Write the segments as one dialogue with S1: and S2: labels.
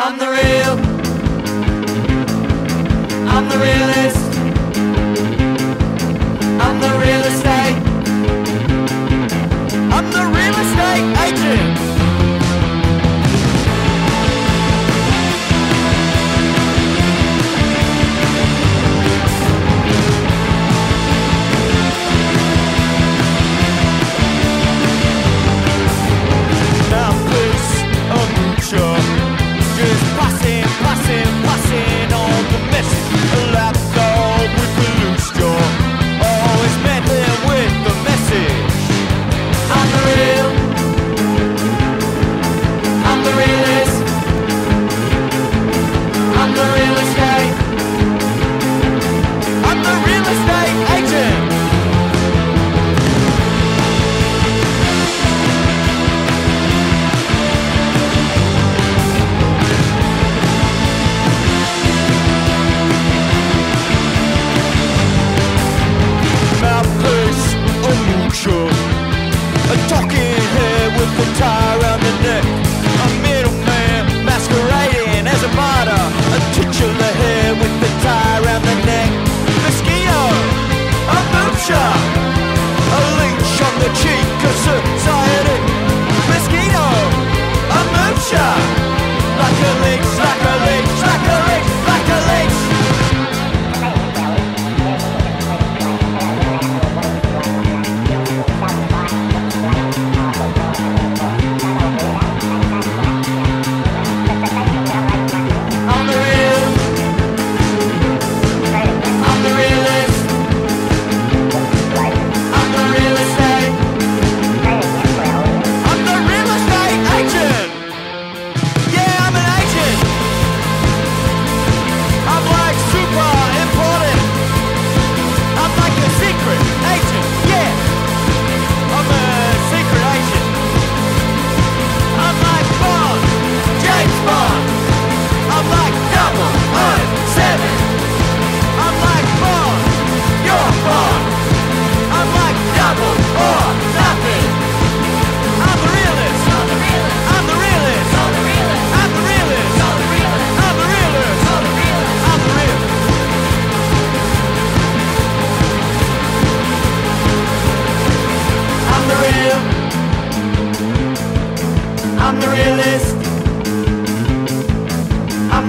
S1: I'm the real talking head with a tie around the neck. A middleman masquerading.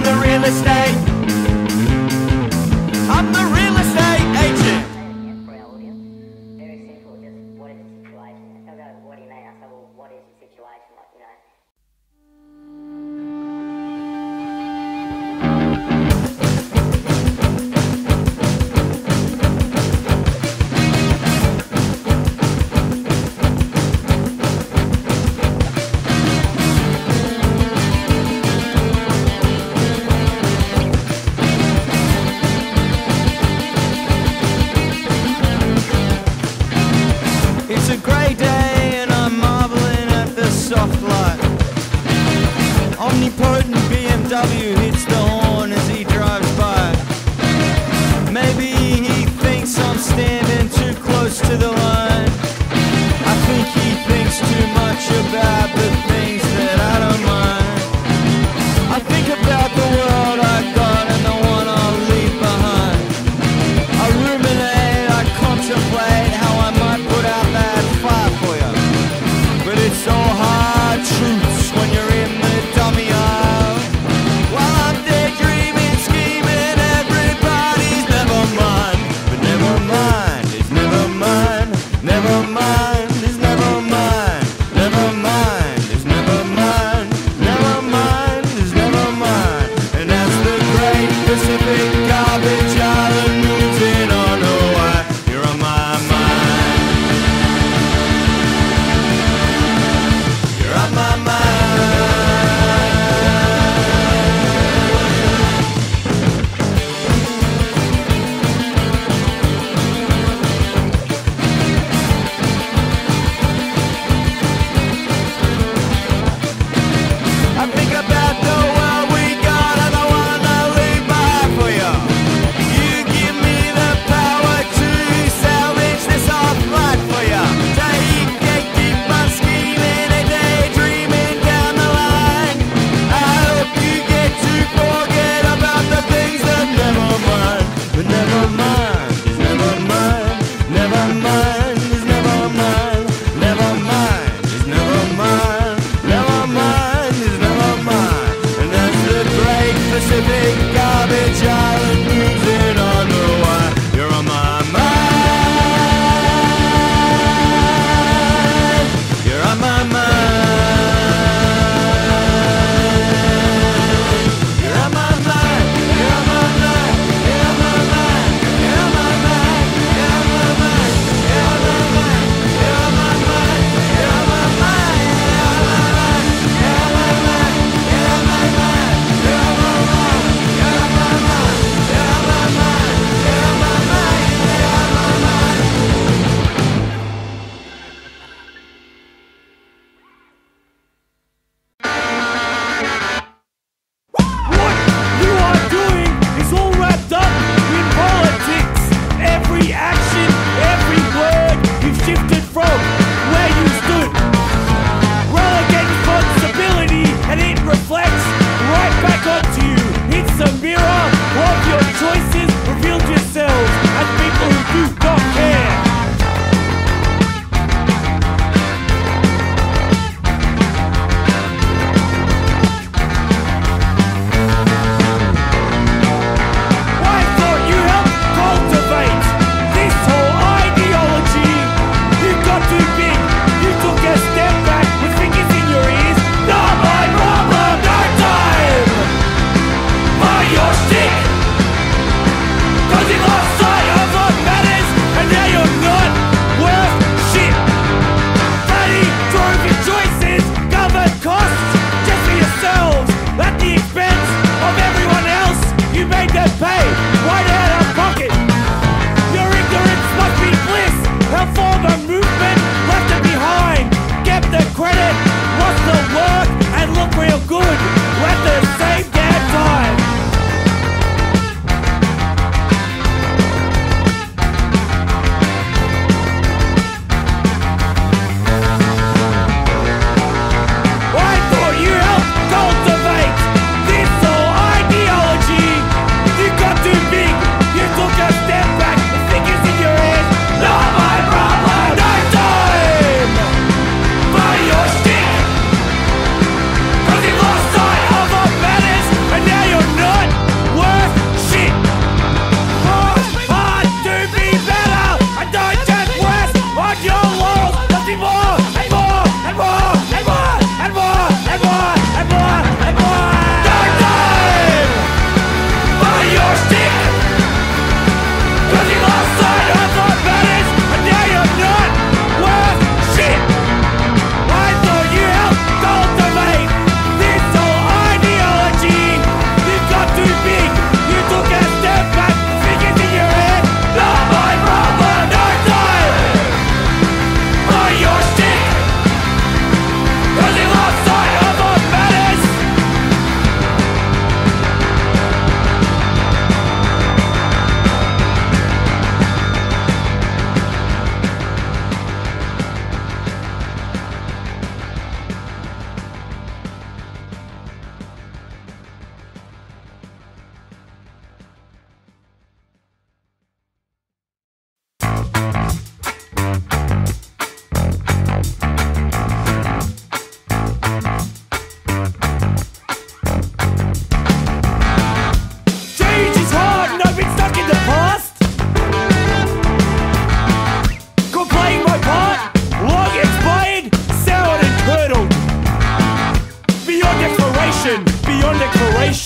S1: the real estate.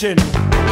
S2: Exploration.